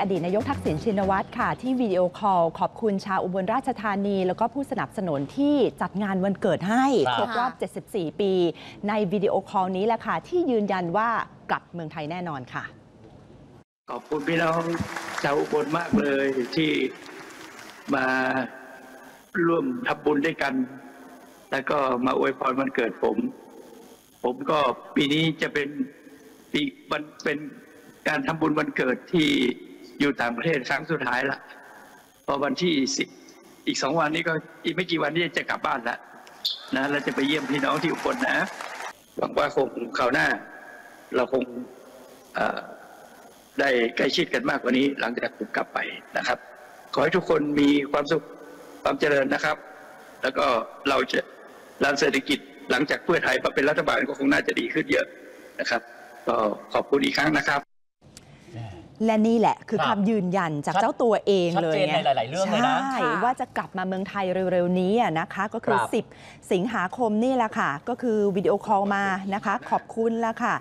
อดีตนายกทักษิณชินวัตรค่ะ ที่วิดีโอคอลขอบคุณชาวอุบลราชธานี แล้วก็ผู้สนับสนุนที่จัดงานวันเกิดให้ครับครบรอบ 74 ปี ในวิดีโอคอลนี้แหละค่ะ ที่ยืนยันว่ากลับเมืองไทยแน่นอนค่ะ ขอบคุณพี่น้องชาวอุบลมากเลยที่มาร่วมทำบุญด้วยกัน แล้วก็มาอวยพรวันเกิดผม ผมก็ปีนี้จะเป็นปีมันเป็นการทำบุญวันเกิดที่ อยู่ต่างประเทศครั้งสุดท้ายละพอวันที่สิบอีกสองวันนี้ก็อีกไม่กี่วันนี้จะกลับบ้านละนะเราจะไปเยี่ยมพี่น้องที่อุบลนะหวังว่าคงคราวหน้า เราคงได้ใกล้ชิดกันมากกว่านี้ หลังจากผมกลับไปนะครับ ขอให้ทุกคนมีความสุขความเจริญนะครับ แล้วก็เราจะรันเศรษฐกิจหลังจากเพื่อไทยมาเป็นรัฐบาลก็คงน่าจะดีขึ้นเยอะนะครับ ก็ขอบคุณอีกครั้งนะครับ และนี่แหละคือครับคำยืนยันจากชัดเจ้าตัวเองชัดเลยเจนไงในหลาย ๆ เรื่องเลยนะใช่ค่ะว่าจะกลับมาเมืองไทยเร็ว ๆ นี้อะนะคะ ก็คือครับ10 สิงหาคมนี่แหละค่ะ ก็คือวิดีโอคอลมานะคะ ขอบคุณแล้วค่ะ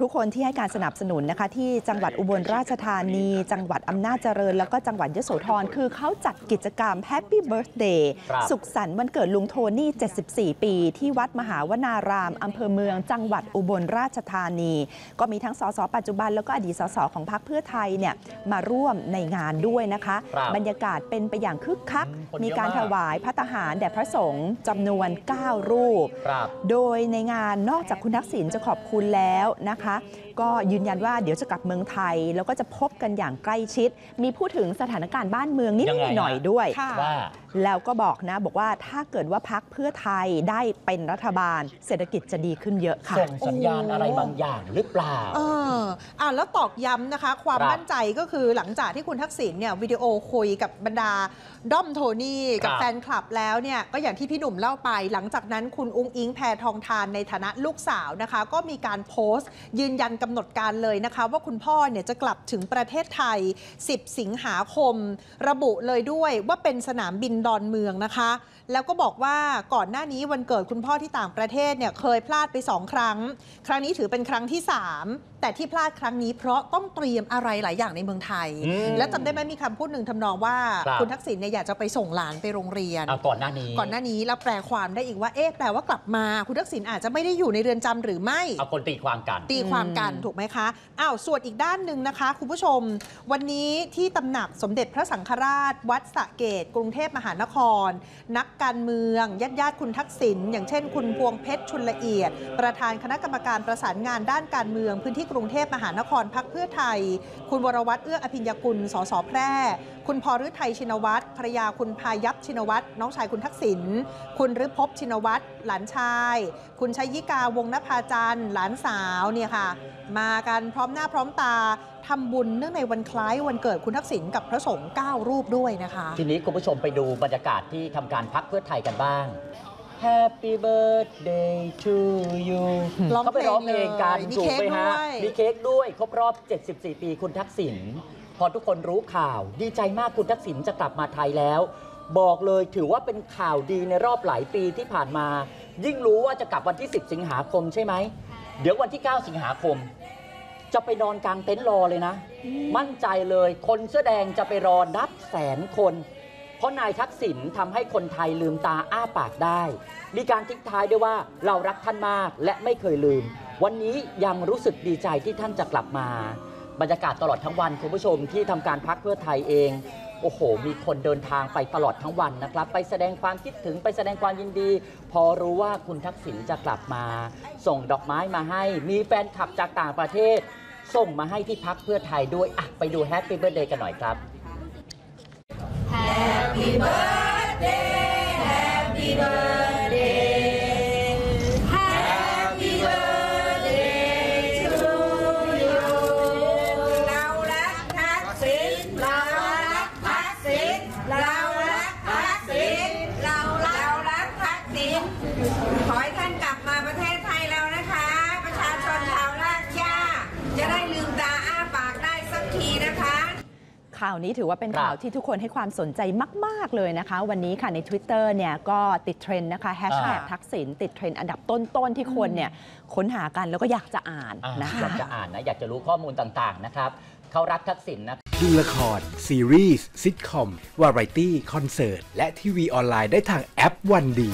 ทุกคนที่ให้การสนับสนุนนะคะ ที่จังหวัดอุบลราชธานี จังหวัดอำนาจเจริญ แล้วก็จังหวัดยโสธรคือเขาจัดกิจกรรม Happy Birthday ครับสุขสันต์วันเกิดลุงโทนี่ 74 ปี ที่วัดมหาวนารามอำเภอเมือง จังหวัดอุบลราชธานี ก็มีทั้งสสปัจจุบันแล้วก็อดีตสสของพรรคเพื่อไทยเนี่ยมาร่วมในงานด้วยนะคะครับบรรยากาศเป็นไปอย่างคึกคักอืมคนเยอะมีการมากถวายพระทหารแด่พระสงฆ์จำนวน 9 รูปครับโดยในงานนอกจากคุณทักษิณจะขอบคุณแล้วนะคะ对？ ก็ยืนยันว่าเดี๋ยวจะกลับเมืองไทย แล้วก็จะพบกันอย่างใกล้ชิด มีพูดถึงสถานการณ์บ้านเมืองนิดยังไงฮะหน่อยด้วย ค่ะ ว่า แล้วก็บอกนะบอกว่าถ้าเกิดว่าพักเพื่อไทยได้เป็นรัฐบาล เศรษฐกิจจะดีขึ้นเยอะค่ะ ส่งสัญญาณอะไรบางอย่างหรือเปล่า เอออ่าแล้วตอกย้ำนะคะ ความครับมั่นใจก็คือหลังจากที่คุณทักษิณเนี่ยวิดีโอคุยกับบรรดาด้อมโทนี่กับครับแฟนคลับแล้วเนี่ยก็อย่างที่พี่หนุ่มเล่าไป หลังจากนั้นคุณอุ้งอิงแพทองทานในฐานะลูกสาวนะคะ ก็มีการโพสต์ ยืนยันกำหนดการเลยนะคะ ว่าคุณพ่อเนี่ยจะกลับถึงประเทศไทย 10 สิงหาคม ระบุเลยด้วยว่าเป็นสนามบินดอนเมืองนะคะ แล้วก็บอกว่าก่อนหน้านี้วันเกิดคุณพ่อที่ต่างประเทศเนี่ยเคยพลาดไปสองครั้ง ครั้งนี้ถือเป็นครั้งที่ 3 แต่ที่พลาดครั้งนี้เพราะต้องเตรียมอะไรหลายอย่างในเมืองไทย อืมและจำได้ไหมมีคำพูดหนึ่งทำนองว่าครับคุณทักษิณเนี่ยอยากจะไปส่งหลานไปโรงเรียน เอาก่อนหน้านี้ก่อนหน้านี้แล้วแปลความได้อีกว่าเอ๊ะแปลว่ากลับมา คุณทักษิณอาจจะไม่ได้อยู่ในเรือนจำหรือไม่ เอาคนตีความกัน ตีความกันอืมถูกไหมคะอ้าวส่วนอีกด้านหนึ่งนะคะ คุณผู้ชม วันนี้ที่ตำหนักสมเด็จพระสังฆราช วัดสระเกตกรุงเทพมหานคร นักการเมืองญาติญาติคุณทักษิณอย่างเช่น คุณพวงเพชรชุนละเอียด ประธานคณะกรรมการประสานงานด้านการเมือง พื้นที่กรุงเทพมหานครพักเพื่อไทย คุณวรวัตรเอื้ออภิญญกุลสสแพร่ คุณพรฤทัยชินวัตรภรยาคุณพายัพชินวัตรน้องชายคุณทักษิณคุณฤภพชินวัตรหลานชาย คุณชัยยิกาวงนภาจันทร์หลานสาวเนี่ยค่ะมากันพร้อมหน้าพร้อมตาทำบุญเนื่องในวันคล้ายวันเกิดคุณทักษิณกับพระสงฆ์9รูปด้วยนะคะ ทีนี้คุณผู้ชมไปดูบรรยากาศที่ทำการพักเพื่อไทยกันบ้าง Happy birthday to you ร้องเขาไปร้องเพลงกันเพลงเลยมีถูกไหมเค้กฮะด้วยมีเค้กด้วยครบรอบ 74 ปีคุณทักษิณพอทุกคนรู้ข่าว ดีใจมากคุณทักษิณจะกลับมาไทยแล้ว บอกเลยถือว่าเป็นข่าวดีในรอบหลายปีที่ผ่านมา ยิ่งรู้ว่าจะกลับวันที่ 10 สิงหาคมใช่ไหม เดี๋ยววันที่ 9 สิงหาคม จะไปนอนกลางเต็นท์รอเลยนะ มั่นใจเลยคนเสื้อแดงจะไปรอนับแสนคน เพราะนายทักษิณทำให้คนไทยลืมตาอ้าปากได้ มีการทิ้งท้ายด้วยว่าเรารักท่านมากและไม่เคยลืม วันนี้ยังรู้สึกดีใจที่ท่านจะกลับมา บรรยากาศตลอดทั้งวันคุณผู้ชมที่ทำการพักเพื่อไทยเอง โอ้โห มีคนเดินทางไปตลอดทั้งวันนะครับ ไปแสดงความคิดถึงไปแสดงความยินดี พอรู้ว่าคุณทักษิณจะกลับมา ส่งดอกไม้มาให้ มีแฟนคลับจากต่างประเทศ ส่งมาให้ที่พักเพื่อไทยด้วยอะไปดู Happy Birthday กันหน่อยครับเรา ขอให้ท่านกลับมาประเทศไทยแล้วนะคะ ประชาชนชาวรากหญ้าจะได้ลืมตาอ้าปากได้สักทีนะคะ ข่าวนี้ถือว่าเป็นครับข่าวที่ทุกคนให้ความสนใจมาก ๆ เลยนะคะ วันนี้ค่ะใน Twitter เนี่ยก็ติดเทรนด์นะคะแฮชแท็กอ่าทักษิณติดเทรนด์อันดับต้น ๆ ที่คนเนี่ยค้นหากันแล้วก็อยากจะอ่านอะนะอยาคะกจะอ่านนะ อยากจะรู้ข้อมูลต่าง ๆ นะครับ เขารักทักษิณนะครับดูละคร ซีรีส์ซิทคอม วาไรตี้ คอนเสิร์ต และทีวีออนไลน์ได้ทางแอป oneD